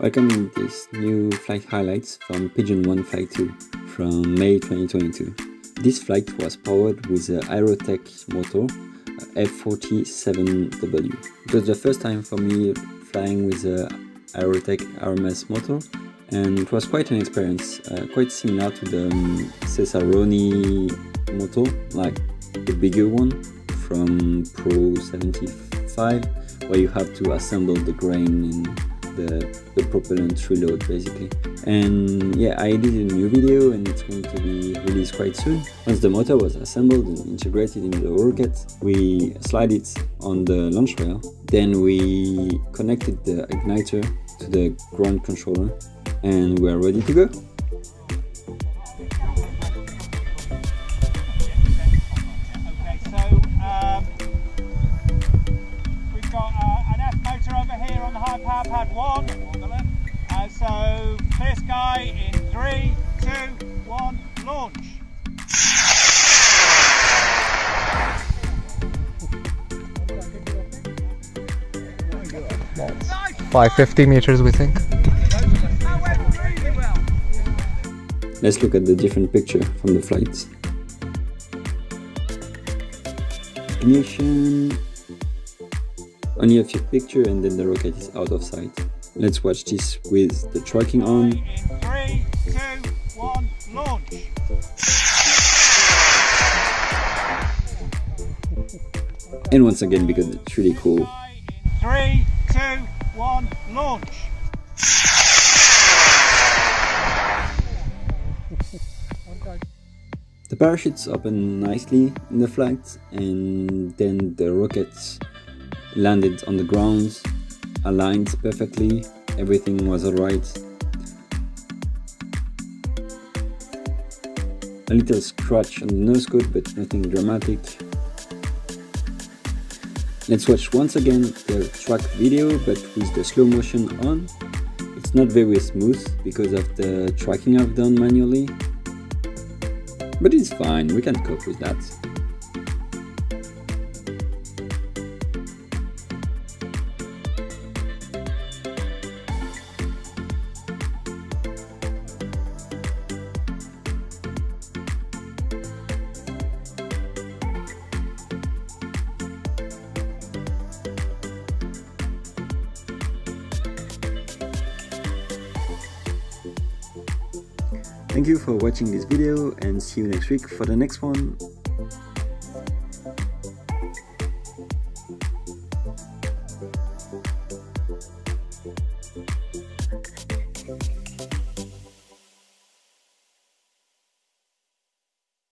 Welcome in this new flight highlights from Pigeon 1 Flight 2 from May 2022. This flight was powered with the Aerotech motor F47W. It was the first time for me flying with the Aerotech RMS motor and it was quite an experience, uh, quite similar to the um, Cesaroni motor, like the bigger one from Pro 75 where you have to assemble the grain and the, the propellant reload basically. And yeah I did a new video and it's going to be released quite soon. Once the motor was assembled and integrated into the rocket we slide it on the launch rail. Then we connected the igniter to the ground controller and we're ready to go clear in three, two, one, launch. That's 550 meters we think. Let's look at the different picture from the flights. Ignition, only a few pictures and then the rocket is out of sight. Let's watch this with the tracking on. One, launch. And once again because it's really cool. Three, two, one, launch. The parachutes open nicely in the flight and then the rockets landed on the ground, aligned perfectly, everything was alright. A little scratch on the nose cone, but nothing dramatic. Let's watch once again the track video, but with the slow motion on. It's not very smooth because of the tracking I've done manually, but it's fine, we can cope with that. Thank you for watching this video and see you next week for the next one.